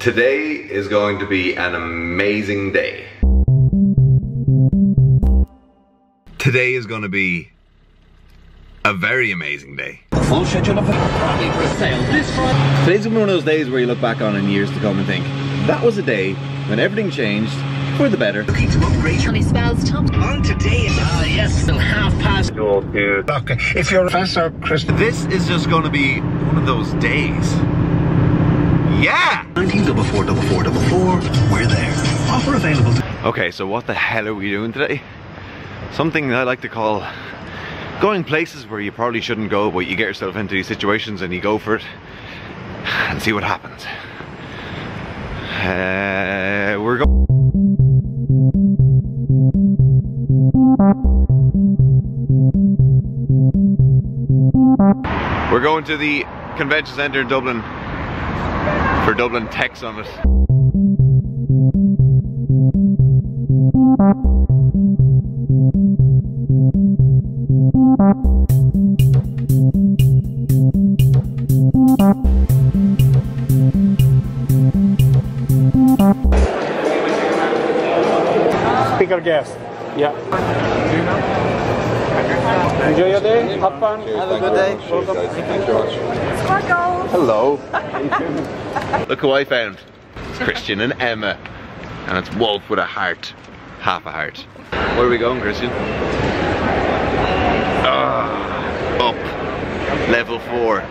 Today is going to be an amazing day. Today is going to be a very amazing day. Full schedule of probably for sale this Friday. Today's gonna be one of those days where you look back on in years to come and think, that was a day when everything changed for the better. Looking to upgrade your Sunny spells top. on today. Ah, yes, till half past. Okay, if you're a Professor Chris. This is just going to be one of those days. Yeah! 19 double four double four double four. We're there. Offer available. To Okay, so what the hell are we doing today? Something I like to call going places where you probably shouldn't go, but you get yourself into these situations and you go for it and see what happens. Uh, we're going. We're going to the convention centre in Dublin for Dublin Tech Summit. Speaker guest. Yeah. Enjoy your day. Have fun. Have a good day. Thank you, George. Hello. Look who I found. It's Christian and Emma. And it's Wolff with a heart. Half a heart. Where are we going, Christian? Ah, up. Level four.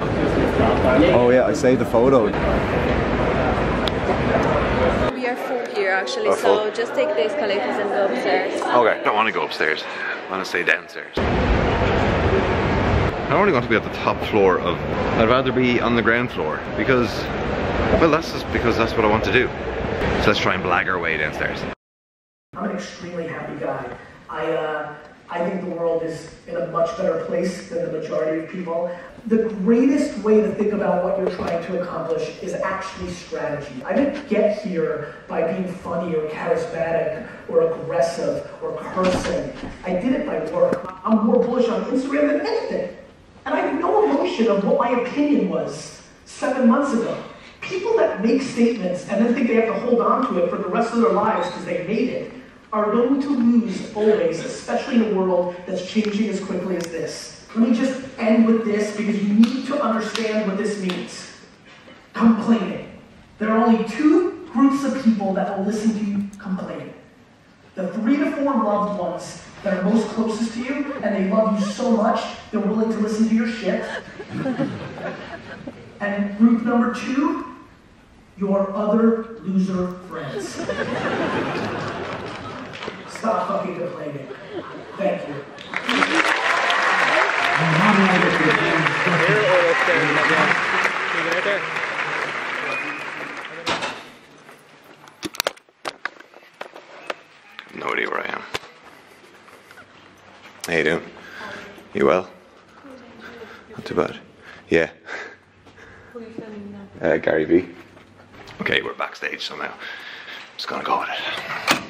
Oh yeah, I saved the photo. We are full here actually, Oh, so full. just take the escalators and go upstairs. Okay, don't want to go upstairs. I want to stay downstairs. I don't really want to be at the top floor of. I'd rather be on the ground floor because, well, that's just because that's what I want to do. So let's try and blag our way downstairs. I'm an extremely happy guy. I, uh, I think the world is in a much better place than the majority of people. The greatest way to think about what you're trying to accomplish is actually strategy. I didn't get here by being funny or charismatic or aggressive or cursing. I did it by work. I'm more bullish on Instagram than anything. And I have no emotion of what my opinion was seven months ago. People that make statements and then think they have to hold on to it for the rest of their lives because they made it are going to lose always, especially in a world that's changing as quickly as this. Let me just end with this because you need to understand what this means. Complaining. There are only two groups of people that will listen to you complain. The three to four loved ones that are most closest to you and they love you so much they're willing to listen to your shit. and group number two, your other loser friends. Stop fucking complaining. Thank you. No idea where I am. How you doing? You well? Not too bad. Yeah. Uh, Gary Vee. Okay, we're backstage somehow. Just gonna go with it.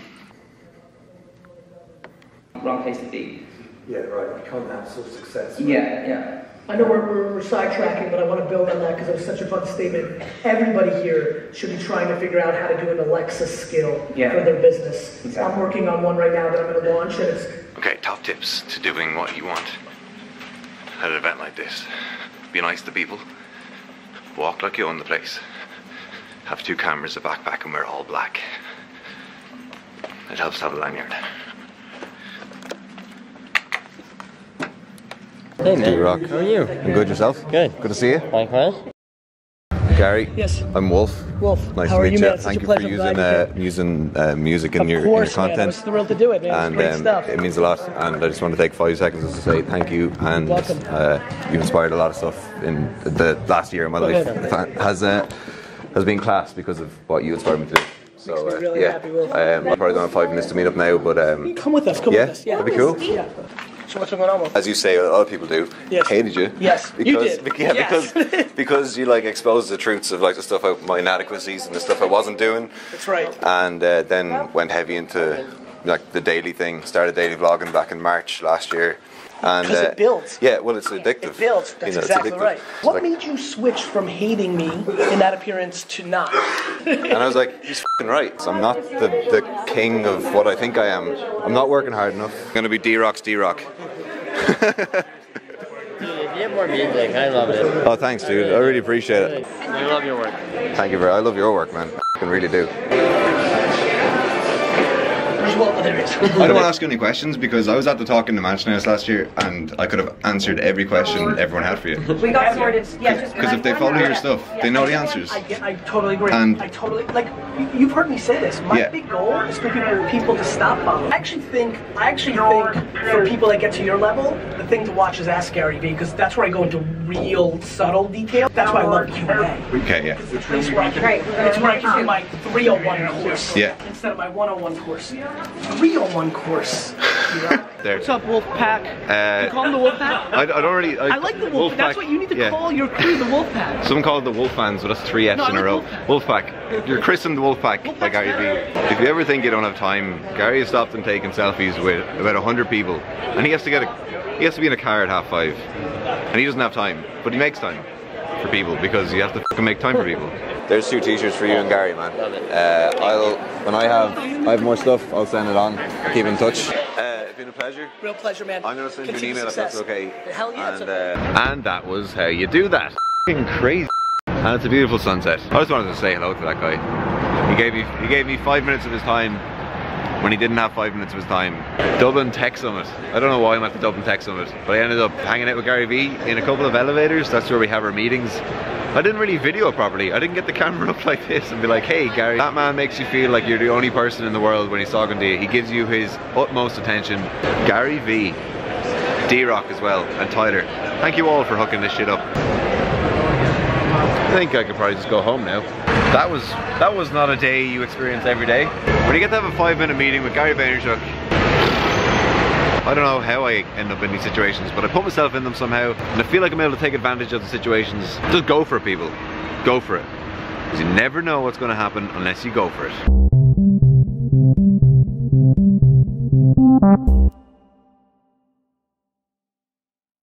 wrong place to be. Yeah, right. You can't have such success. Yeah, yeah. I know we're, we're, we're sidetracking, but I want to build on that because it was such a fun statement. Everybody here should be trying to figure out how to do an Alexa skill Yeah. for their business. Exactly. I'm working on one right now that I'm going to launch, and it's Okay, top tips to doing what you want at an event like this. Be nice to people. Walk like you own the place. Have two cameras, a backpack, and wear all black. It helps to have a lanyard. Hey man. rock How are you? I'm good yourself? Good. Good to see you. Likewise. Gary. Yes. I'm Wolff. Wolff, Nice how to meet you, man? Thank you for using uh, using uh, music in your course, in your man. I was thrilled to do it, man. And great um, stuff. it means a lot. And I just want to take five seconds to say thank you. And uh, you inspired a lot of stuff in the last year of my life. ahead. Has uh, has been class because of what you inspired me to do. So Makes me uh, really yeah, happy, um, I probably don't have five minutes to meet up now, but um, Come with us. Come yeah, with us. Yeah. that'd be cool. Yeah. So what's going on, Wolff? As you say, a lot of people do. Yes. Hated you. Yes, you Because, did. Yeah, Yes. because because you like exposed the truths of like the stuff I, my inadequacies and the stuff I wasn't doing, That's right. and uh, then went heavy into like the daily thing. Started daily vlogging back in March last year, And uh, it builds. Yeah, well, it's addictive. It builds. That's You know, exactly addictive. right. It's What like- made you switch from hating me in that appearance to not? And I was like, he's fucking right. I'm not the, the king of what I think I am. I'm not working hard enough. I'm gonna be D-Rock's D-Rock. You have more music. I love it. Oh, thanks, dude. I really appreciate it. I love your work. Thank you very. I love your work, man. I really do. Well, there is. I don't want to ask you any questions because I was at the talk in the Mansion House last year and I could have answered every question everyone had for you. We got sorted. Yeah, just Because if they follow your stuff, they know the answers. I, get, I totally agree. And- I totally like. you- You've heard me say this. My Yeah. big goal is for people, people to stop following. I actually think. I actually think for people that get to your level, the thing to watch is Ask Gary Vee because that's where I go into real subtle detail. That's why I love Q and A. Okay, yeah. It's the place where I can, it's where I can do my 301 course. Yeah. Instead of my 101 course. 301 course. You know? There. What's up, Wolfpack? Uh, you call them the Wolfpack? I, I don't really. I like the Wolf. That's what you need to yeah. call your crew, the Wolfpack. Someone called it the Wolfmans, but that's three F's No, I in a row. Wolfpack. Wolfpack. You're christened the Wolfpack by Gary Vee. If you ever think you don't have time, Gary has stopped and taken selfies with about hundred people, and he has to get a, he has to be in a car at half five, and he doesn't have time, but he makes time for people because you have to fucking make time for people. There's two T-shirts for you and Gary, man. Love it. Uh, I'll when I have I have more stuff. I'll send it on. Keep in touch. Uh, it's been a pleasure. Real pleasure, man. I'm gonna send you an email if that's okay. Hell yeah, And, okay. uh, And that was how you do that. Fucking crazy. And it's a beautiful sunset. I just wanted to say hello to that guy. He gave me he gave me five minutes of his time when he didn't have five minutes of his time. Dublin Tech Summit. I don't know why I'm at the Dublin Tech Summit, but I ended up hanging out with Gary Vee in a couple of elevators. That's where we have our meetings. I didn't really video properly. I didn't get the camera up like this and be like, hey Gary, that man makes you feel like you're the only person in the world when he's talking to you. He gives you his utmost attention. Gary Vee. D-Rock as well, and Tyler. Thank you all for hooking this shit up. I think I could probably just go home now. That was that was not a day you experience every day. When you get to have a five minute meeting with Gary Vaynerchuk, I don't know how I end up in these situations, but I put myself in them somehow, and I feel like I'm able to take advantage of the situations. Just go for it, people. Go for it. Because you never know what's going to happen unless you go for it.